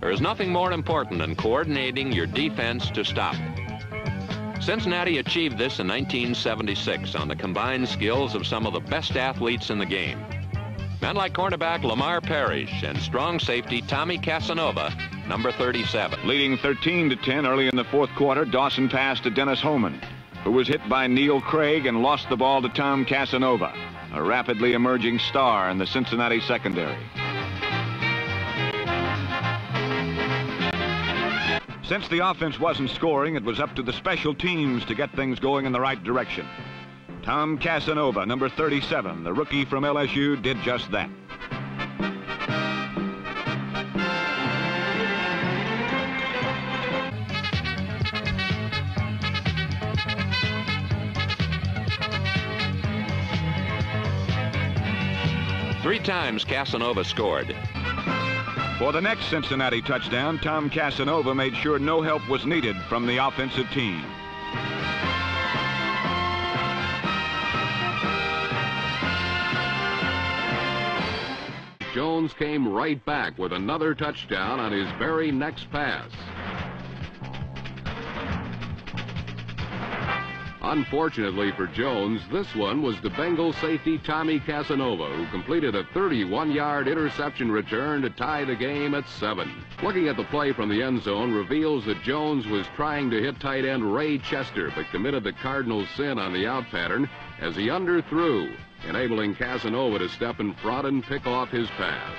There is nothing more important than coordinating your defense to stop it. Cincinnati achieved this in 1976 on the combined skills of some of the best athletes in the game. Men like cornerback Lamar Parrish and strong safety Tommy Casanova, number 37. Leading 13 to 10 early in the fourth quarter, Dawson passed to Dennis Homan, who was hit by Neal Craig and lost the ball to Tom Casanova, a rapidly emerging star in the Cincinnati secondary. Since the offense wasn't scoring, it was up to the special teams to get things going in the right direction. Tom Casanova, number 37, the rookie from LSU, did just that. Three times Casanova scored. For the next Cincinnati touchdown, Tom Casanova made sure no help was needed from the offensive team. Jones came right back with another touchdown on his very next pass. Unfortunately for Jones, this one was the Bengal safety Tommy Casanova, who completed a 31-yard interception return to tie the game at seven. Looking at the play from the end zone reveals that Jones was trying to hit tight end Ray Chester, but committed the Cardinals sin on the out pattern as he underthrew, enabling Casanova to step in front and pick off his pass.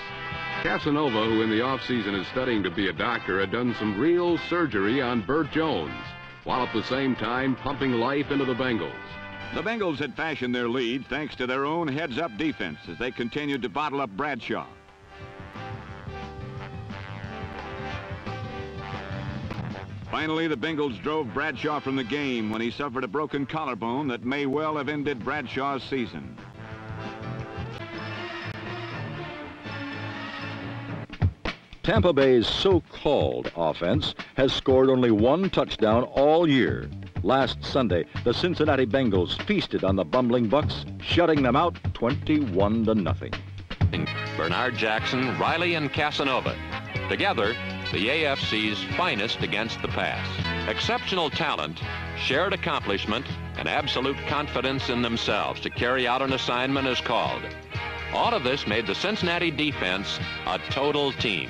Casanova, who in the offseason is studying to be a doctor, had done some real surgery on Bert Jones while at the same time pumping life into the Bengals. The Bengals had fashioned their lead thanks to their own heads-up defense as they continued to bottle up Bradshaw. Finally, the Bengals drove Bradshaw from the game when he suffered a broken collarbone that may well have ended Bradshaw's season. Tampa Bay's so-called offense has scored only one touchdown all year. Last Sunday, the Cincinnati Bengals feasted on the bumbling Bucks, shutting them out 21 to nothing. Bernard Jackson, Riley, and Casanova. Together, the AFC's finest against the pass. Exceptional talent, shared accomplishment, and absolute confidence in themselves to carry out an assignment as called. All of this made the Cincinnati defense a total team.